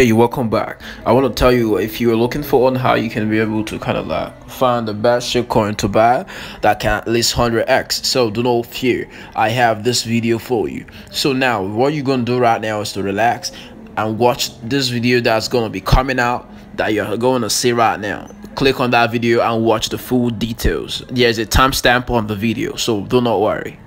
Hey, you! welcome back. I want to tell you if you're looking for on how you can be able to kind of like find the best shitcoin to buy that can at least 100x. So do not fear. I have this video for you. So now what you're gonna do right now is to relax and watch this video that's gonna be coming out that you're going to see right now. Click on that video and watch the full details. There's a timestamp on the video, so do not worry.